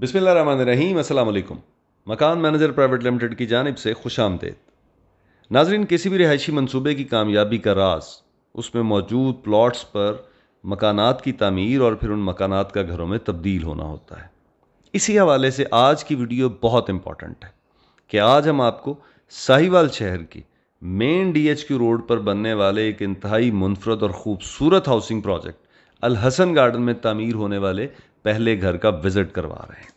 बिसमीम अल्लाम मकान manager private limited की जानब से खुश आमदेद नाजरीन, किसी भी रिहायशी मनसूबे की कामयाबी का राज, उसमें मौजूद प्लाट्स पर मकानात की तमीर और फिर उन मकानात का घरों में तब्दील होना होता है। इसी हवाले से आज की वीडियो बहुत इंपॉर्टेंट है कि आज हम आपको साहिवाल शहर की main D H Q road पर बनने वाले एक इंतहाई मुनफरद और ख़ूबसूरत housing project Al Hasan garden में तमीर होने वाले पहले घर का विज़िट करवा रहे हैं।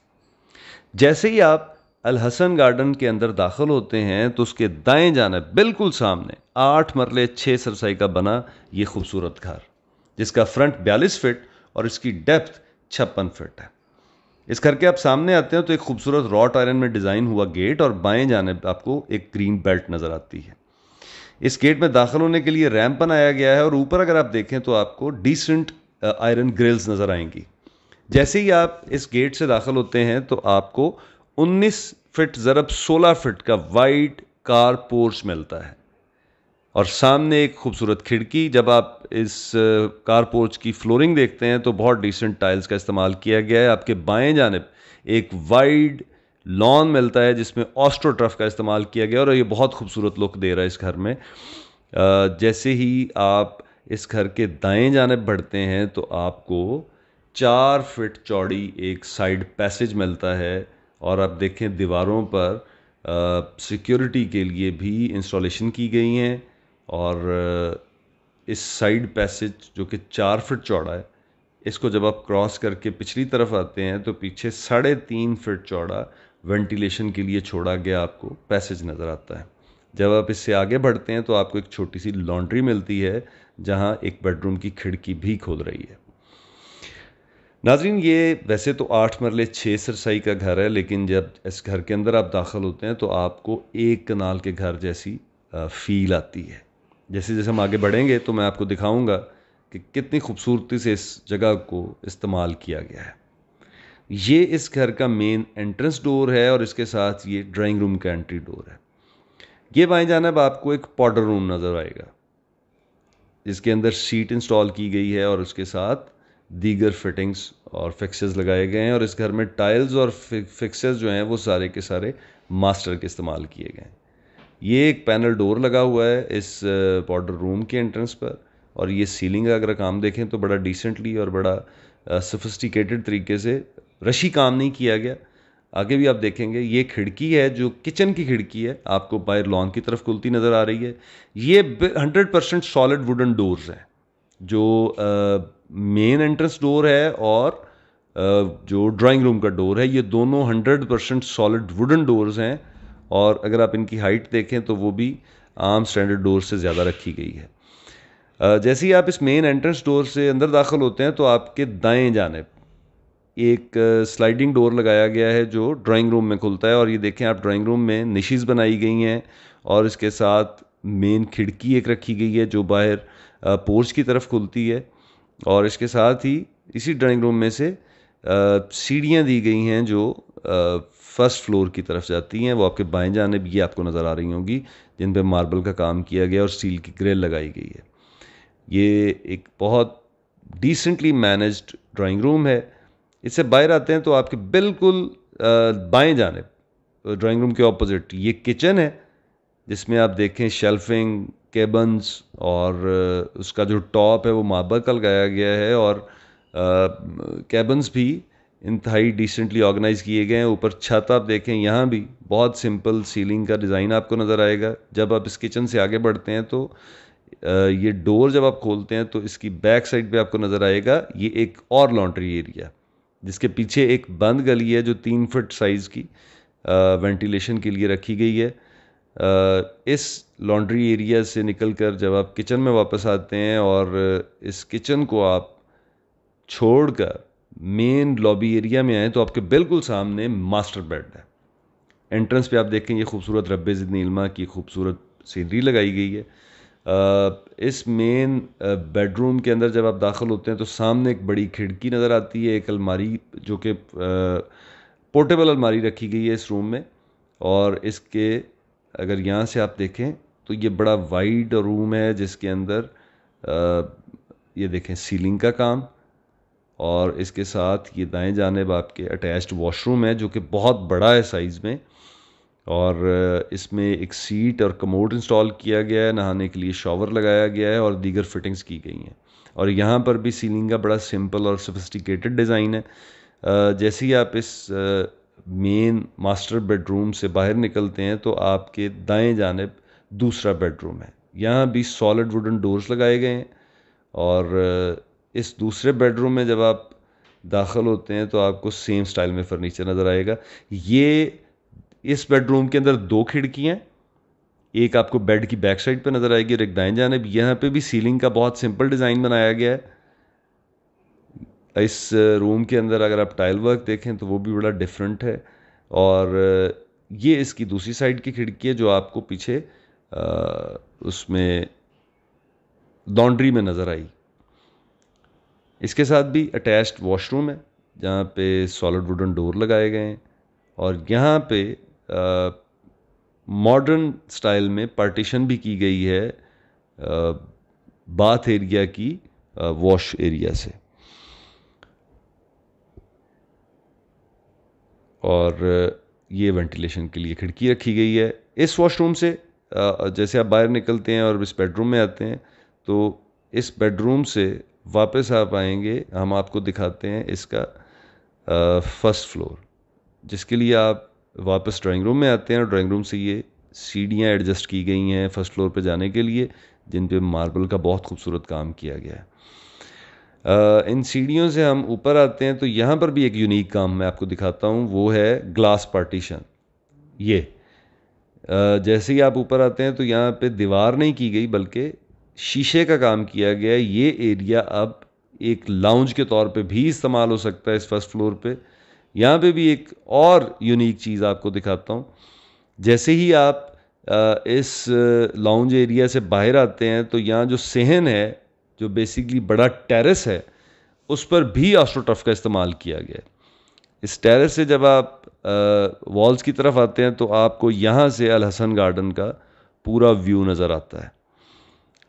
जैसे ही आप अल हसन गार्डन के अंदर दाखिल होते हैं तो उसके दाएँ जानब बिल्कुल सामने आठ मरले छः सरसाई का बना ये खूबसूरत घर, जिसका फ्रंट बयालीस फिट और इसकी डेप्थ छप्पन फिट है। इस घर के आप सामने आते हैं तो एक खूबसूरत रॉट आयरन में डिज़ाइन हुआ गेट और बाएँ जानब आपको एक ग्रीन बेल्ट नज़र आती है। इस गेट में दाखिल होने के लिए रैंप बनाया गया है और ऊपर अगर आप देखें तो आपको डिसेंट आयरन ग्रिल्स नज़र आएँगी। जैसे ही आप इस गेट से दाखिल होते हैं तो आपको 19 फिट ज़रब 16 फिट का वाइड कार पोर्च मिलता है। और सामने एक खूबसूरत खिड़की, जब आप इस कार पोर्च की फ्लोरिंग देखते हैं तो बहुत डिसेंट टाइल्स का इस्तेमाल किया गया है। आपके बाएँ जानब एक वाइड लॉन मिलता है, जिसमें ऑस्ट्रोट्रफ का इस्तेमाल किया गया और ये बहुत खूबसूरत लुक दे रहा है इस घर में। जैसे ही आप इस घर के दाएँ जानब बढ़ते हैं तो आपको चार फिट चौड़ी एक साइड पैसेज मिलता है और आप देखें दीवारों पर सिक्योरिटी के लिए भी इंस्टॉलेशन की गई हैं और इस साइड पैसेज जो कि चार फिट चौड़ा है, इसको जब आप क्रॉस करके पिछली तरफ़ आते हैं तो पीछे साढ़े तीन फिट चौड़ा वेंटिलेशन के लिए छोड़ा गया आपको पैसेज नज़र आता है। जब आप इससे आगे बढ़ते हैं तो आपको एक छोटी सी लॉन्ड्री मिलती है जहाँ एक बेडरूम की खिड़की भी खोल रही है। नाजरीन, ये वैसे तो आठ मरले छः सरसाई का घर है, लेकिन जब इस घर के अंदर आप दाखिल होते हैं तो आपको एक कनाल के घर जैसी फील आती है। जैसे जैसे हम आगे बढ़ेंगे तो मैं आपको दिखाऊँगा कि कितनी खूबसूरती से इस जगह को इस्तेमाल किया गया है। ये इस घर का मेन एंट्रेंस डोर है, और इसके साथ ये ड्राइंग रूम का एंट्री डोर है। ये बाएँ जानब आपको एक पाउडर रूम नज़र आएगा, जिसके अंदर सीट इंस्टॉल की गई है, और उसके साथ दीगर फिटिंग्स और फिक्सेस लगाए गए हैं और इस घर में टाइल्स और फिक्सेस जो हैं वो सारे के सारे मास्टर के इस्तेमाल किए गए हैं। ये एक पैनल डोर लगा हुआ है इस पाउडर रूम के एंट्रेंस पर और ये सीलिंग का अगर काम देखें तो बड़ा डिसेंटली और बड़ा सोफिस्टिकेटेड तरीके से रशी काम नहीं किया गया। आगे भी आप देखेंगे, ये खिड़की है जो किचन की खिड़की है। आपको बाहर लॉन की तरफ़ खुलती नज़र आ रही है। ये hundred percent solid wooden doors हैं जो मेन एंट्रेंस डोर है और जो ड्राइंग रूम का डोर है, ये दोनों hundred percent solid wooden doors हैं और अगर आप इनकी हाइट देखें तो वो भी आम स्टैंडर्ड डोर से ज़्यादा रखी गई है। जैसे ही आप इस मेन एंट्रेंस डोर से अंदर दाखिल होते हैं तो आपके दाएँ जानब एक स्लाइडिंग डोर लगाया गया है जो ड्राइंग रूम में खुलता है और ये देखें आप ड्राइंग रूम में निशीज़ बनाई गई हैं और इसके साथ मेन खिड़की एक रखी गई है जो बाहर पोर्च की तरफ़ खुलती है। और इसके साथ ही इसी ड्राइंग रूम में से सीढ़ियाँ दी गई हैं जो फ़र्स्ट फ्लोर की तरफ़ जाती हैं। वो आपके बाएँ जानब ये आपको नज़र आ रही होंगी, जिन पे मार्बल का काम किया गया और स्टील की ग्रिल लगाई गई है। ये एक बहुत डिसेंटली मैनेज्ड ड्राइंग रूम है। इससे बाहर आते हैं तो आपके बिल्कुल बाएँ जाने ड्राइंग रूम के ऑपोजिट ये किचन है, जिसमें आप देखें शेल्फिंग केबन्स और उसका जो टॉप है वो मार्बल का लगाया गया है और केबन्स भी इंतहाई डिसेंटली ऑर्गेनाइज किए गए हैं। ऊपर छत आप देखें, यहाँ भी बहुत सिंपल सीलिंग का डिज़ाइन आपको नज़र आएगा। जब आप इस किचन से आगे बढ़ते हैं तो ये डोर जब आप खोलते हैं तो इसकी बैक साइड पे आपको नज़र आएगा। ये एक और लॉन्ड्री एरिया जिसके पीछे एक बंद गली है जो तीन फुट साइज़ की वेंटिलेशन के लिए रखी गई है। इस लॉन्ड्री एरिया से निकलकर जब आप किचन में वापस आते हैं और इस किचन को आप छोड़कर मेन लॉबी एरिया में आए तो आपके बिल्कुल सामने मास्टर बेड है। एंट्रेंस पे आप देखें ये खूबसूरत रब्बे नीलमा की खूबसूरत सीनरी लगाई गई है। इस मेन बेडरूम के अंदर जब आप दाखिल होते हैं तो सामने एक बड़ी खिड़की नज़र आती है, एक अलमारी जो कि पोर्टेबल अलमारी रखी गई है इस रूम में और इसके अगर यहाँ से आप देखें तो ये बड़ा वाइड रूम है जिसके अंदर ये देखें सीलिंग का काम और इसके साथ ये दाएँ जानब आपके अटैच्ड वॉशरूम है जो कि बहुत बड़ा है साइज़ में और इसमें एक सीट और कमोड इंस्टॉल किया गया है, नहाने के लिए शॉवर लगाया गया है और दीगर फिटिंग्स की गई हैं। और यहाँ पर भी सीलिंग का बड़ा सिंपल और सोफिस्टिकेटेड डिज़ाइन है। जैसे ही आप इस मेन मास्टर बेडरूम से बाहर निकलते हैं तो आपके दाएँ जानब दूसरा बेडरूम है। यहाँ भी सॉलिड वुडन डोर्स लगाए गए हैं और इस दूसरे बेडरूम में जब आप दाखिल होते हैं तो आपको सेम स्टाइल में फर्नीचर नज़र आएगा। ये, इस बेडरूम के अंदर दो खिड़कियाँ एक आपको बेड की बैक साइड पर नज़र आएगी और एक दाएँ जानब यहाँ पे भी सीलिंग का बहुत सिंपल डिज़ाइन बनाया गया है। इस रूम के अंदर अगर आप टाइल वर्क देखें तो वो भी बड़ा डिफरेंट है। और ये इसकी दूसरी साइड की खिड़की है जो आपको पीछे आ, उसमें लॉन्ड्री में नज़र आई। इसके साथ भी अटैच्ड वॉशरूम है जहाँ पे सॉलिड वुडन डोर लगाए गए हैं। और यहाँ पे मॉडर्न स्टाइल में पार्टीशन भी की गई है बाथ एरिया की वॉश एरिया से। और ये वेंटिलेशन के लिए खिड़की रखी गई है। इस वॉशरूम से जैसे आप बाहर निकलते हैं और इस बेडरूम में आते हैं तो इस बेडरूम से वापस आप आएँगे, हम आपको दिखाते हैं इसका फ़र्स्ट फ्लोर जिसके लिए आप वापस ड्राइंग रूम में आते हैं। और ड्राइंग रूम से ये सीढ़ियाँ एडजस्ट की गई हैं फ़र्स्ट फ्लोर पे जाने के लिए, जिन पे मार्बल का बहुत खूबसूरत काम किया गया है। इन सीढ़ियों से हम ऊपर आते हैं तो यहाँ पर भी एक यूनिक काम मैं आपको दिखाता हूँ, वो है ग्लास पार्टीशन ये. जैसे ही आप ऊपर आते हैं तो यहाँ पे दीवार नहीं की गई, बल्कि शीशे का काम किया गया ये एरिया अब एक लाउंज के तौर पे भी इस्तेमाल हो सकता है इस फ़र्स्ट फ्लोर पे। यहाँ पे भी एक और यूनिक चीज़ आपको दिखाता हूँ। जैसे ही आप इस लाउंज एरिया से बाहर आते हैं तो यहाँ जो सहन है जो बेसिकली बड़ा टेरेस है, उस पर भी आस्ट्रोटफ का इस्तेमाल किया गया है। इस टेरेस से जब आप वॉल्स की तरफ़ आते हैं तो आपको यहाँ से अल हसन गार्डन का पूरा व्यू नज़र आता है।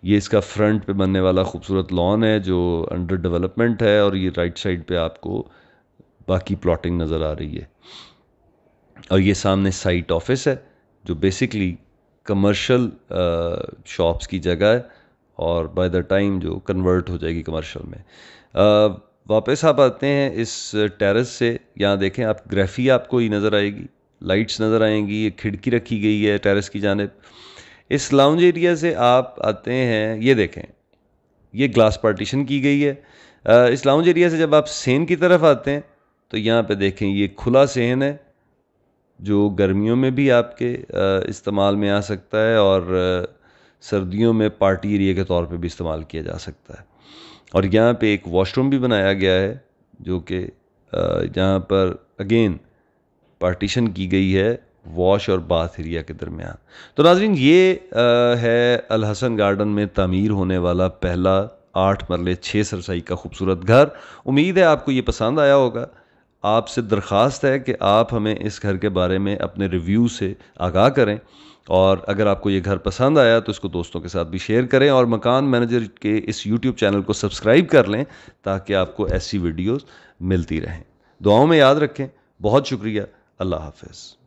ये इसका फ्रंट पे बनने वाला खूबसूरत लॉन है, जो अंडर डेवलपमेंट है, और ये राइट साइड पे आपको बाकी प्लॉटिंग नज़र आ रही है। और ये सामने साइट ऑफ़िस है, जो बेसिकली कमर्शियल शॉप्स की जगह है। और बाय द टाइम जो कन्वर्ट हो जाएगी कमर्शियल में। uh, वापस आप आते हैं इस टेरेस से यहाँ देखें आप ग्रेफी आपको ही नज़र आएगी। लाइट्स नज़र आएँगी ये खिड़की रखी गई है टेरेस की जानब। इस लाउंज एरिया से आप आते हैं ये देखें ये ग्लास पार्टीशन की गई है। इस लाउंज एरिया से जब आप सेन की तरफ़ आते हैं तो यहाँ पे देखें ये खुला सहन है जो गर्मियों में भी आपके इस्तेमाल में आ सकता है और सर्दियों में पार्टी एरिया के तौर पे भी इस्तेमाल किया जा सकता है। और यहाँ पे एक वॉशरूम भी बनाया गया है, जो कि यहाँ पर अगेन पार्टीशन की गई है वॉश और बाथ एरिया के दरमियान। तो नाजरीन, ये है अल हसन गार्डन में तमीर होने वाला पहला आठ मरले छः सरसाई का खूबसूरत घर। उम्मीद है आपको ये पसंद आया होगा। आपसे दरख्वास्त है कि आप हमें इस घर के बारे में अपने रिव्यू से आगाह करें और अगर आपको ये घर पसंद आया तो इसको दोस्तों के साथ भी शेयर करें और मकान मैनेजर के इस यूट्यूब चैनल को सब्सक्राइब कर लें ताकि आपको ऐसी वीडियोस मिलती रहें। दुआओं में याद रखें। बहुत शुक्रिया। अल्लाह हाफिज़।